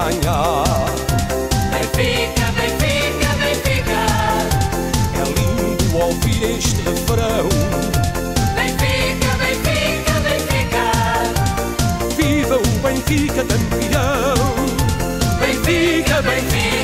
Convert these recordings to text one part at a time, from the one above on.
ganhar. Benfica, Benfica, Benfica. É lindo ouvir este refrão. Benfica, Benfica, Benfica. Viva o Benfica campeão. Benfica, Benfica.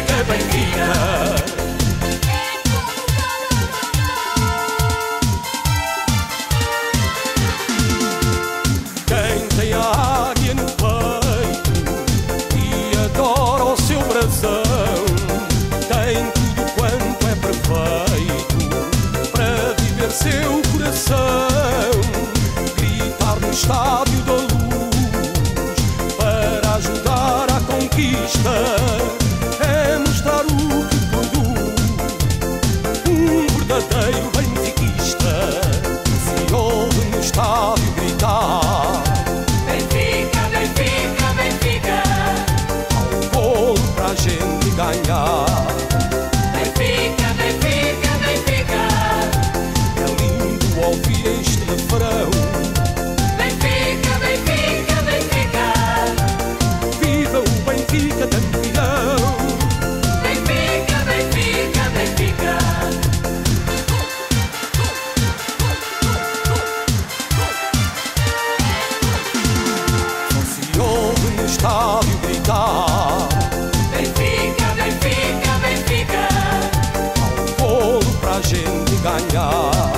Oh. la gente engañar.